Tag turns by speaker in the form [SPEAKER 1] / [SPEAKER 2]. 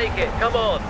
[SPEAKER 1] take it, come on.